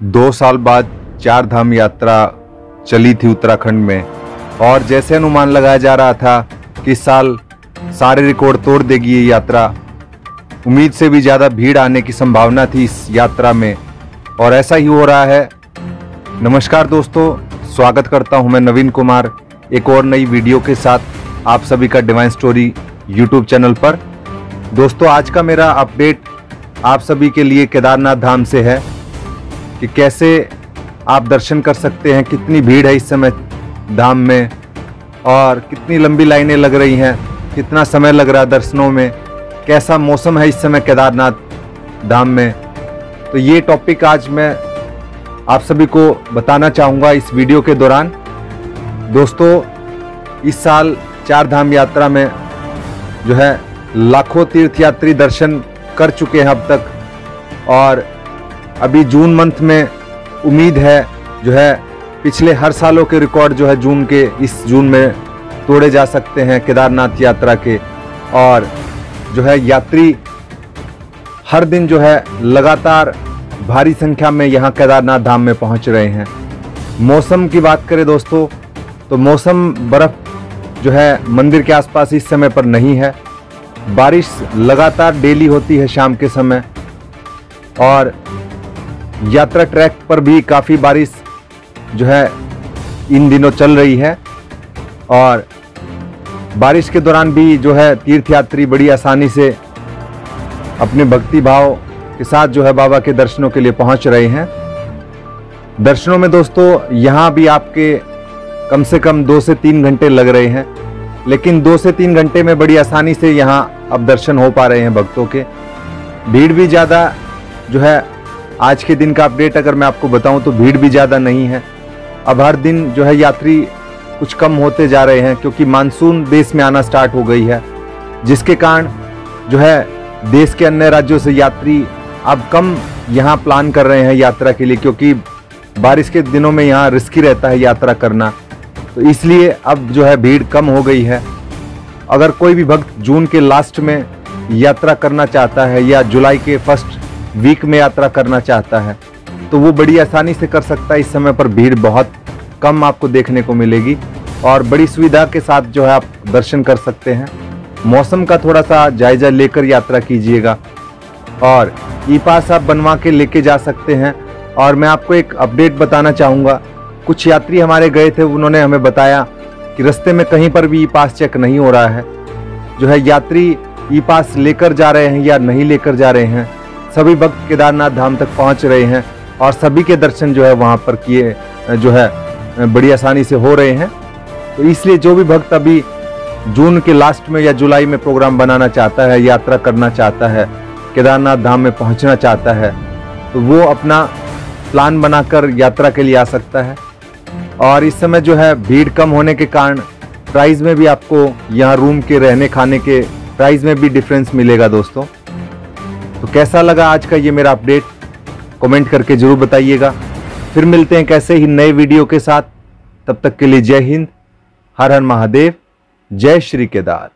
दो साल बाद चार धाम यात्रा चली थी उत्तराखंड में। और जैसे अनुमान लगाया जा रहा था कि इस साल सारे रिकॉर्ड तोड़ देगी ये यात्रा, उम्मीद से भी ज़्यादा भीड़ आने की संभावना थी इस यात्रा में। और ऐसा ही हो रहा है। नमस्कार दोस्तों, स्वागत करता हूँ मैं नवीन कुमार, एक और नई वीडियो के साथ आप सभी का डिवाइन स्टोरी यूट्यूब चैनल पर। दोस्तों, आज का मेरा अपडेट आप सभी के लिए केदारनाथ धाम से है। कि कैसे आप दर्शन कर सकते हैं, कितनी भीड़ है इस समय धाम में, और कितनी लंबी लाइनें लग रही हैं, कितना समय लग रहा है दर्शनों में, कैसा मौसम है इस समय केदारनाथ धाम में। तो ये टॉपिक आज मैं आप सभी को बताना चाहूँगा इस वीडियो के दौरान। दोस्तों, इस साल चार धाम यात्रा में जो है, लाखों तीर्थयात्री दर्शन कर चुके हैं अब तक, और अभी जून मंथ में उम्मीद है, जो है, पिछले हर सालों के रिकॉर्ड जो है जून के, इस जून में तोड़े जा सकते हैं केदारनाथ यात्रा के। और जो है यात्री हर दिन जो है लगातार भारी संख्या में यहाँ केदारनाथ धाम में पहुँच रहे हैं। मौसम की बात करें दोस्तों तो मौसम बर्फ़ जो है मंदिर के आसपास इस समय पर नहीं है। बारिश लगातार डेली होती है शाम के समय। और यात्रा ट्रैक पर भी काफ़ी बारिश जो है इन दिनों चल रही है और बारिश के दौरान भी जो है तीर्थयात्री बड़ी आसानी से अपने भक्ति भाव के साथ जो है बाबा के दर्शनों के लिए पहुँच रहे हैं। दर्शनों में दोस्तों, यहाँ भी आपके कम से कम दो से तीन घंटे लग रहे हैं, लेकिन दो से तीन घंटे में बड़ी आसानी से यहाँ अब दर्शन हो पा रहे हैं भक्तों के। भीड़ भी ज़्यादा जो है आज के दिन का अपडेट अगर मैं आपको बताऊँ तो भीड़ भी ज़्यादा नहीं है। अब हर दिन जो है यात्री कुछ कम होते जा रहे हैं क्योंकि मानसून देश में आना स्टार्ट हो गई है। जिसके कारण जो है देश के अन्य राज्यों से यात्री अब कम यहाँ प्लान कर रहे हैं यात्रा के लिए क्योंकि बारिश के दिनों में यहाँ रिस्की रहता है यात्रा करना। तो इसलिए अब जो है भीड़ कम हो गई है। अगर कोई भी भक्त जून के लास्ट में यात्रा करना चाहता है या जुलाई के फ़र्स्ट वीक में यात्रा करना चाहता है तो वो बड़ी आसानी से कर सकता है। इस समय पर भीड़ बहुत कम आपको देखने को मिलेगी और बड़ी सुविधा के साथ जो है आप दर्शन कर सकते हैं। मौसम का थोड़ा सा जायजा लेकर यात्रा कीजिएगा और ई पास आप बनवा के लेके जा सकते हैं। और मैं आपको एक अपडेट बताना चाहूँगा। कुछ यात्री हमारे गए थे, उन्होंने हमें बताया कि रस्ते में कहीं पर भी ई पास चेक नहीं हो रहा है। जो है यात्री ई पास लेकर जा रहे हैं या नहीं लेकर जा रहे हैं सभी भक्त केदारनाथ धाम तक पहुँच रहे हैं और सभी के दर्शन जो है वहाँ पर किए, जो है, बड़ी आसानी से हो रहे हैं। तो इसलिए जो भी भक्त अभी जून के लास्ट में या जुलाई में प्रोग्राम बनाना चाहता है, यात्रा करना चाहता है, केदारनाथ धाम में पहुँचना चाहता है तो वो अपना प्लान बनाकर यात्रा के लिए आ सकता है। और इस समय जो है, भीड़ कम होने के कारण प्राइस में भी आपको यहाँ रूम के रहने खाने के प्राइस में भी डिफरेंस मिलेगा दोस्तों। तो कैसा लगा आज का ये मेरा अपडेट? कमेंट करके ज़रूर बताइएगा। फिर मिलते हैं कैसे ही नए वीडियो के साथ। तब तक के लिए जय हिंद, हर हर महादेव, जय श्री केदार।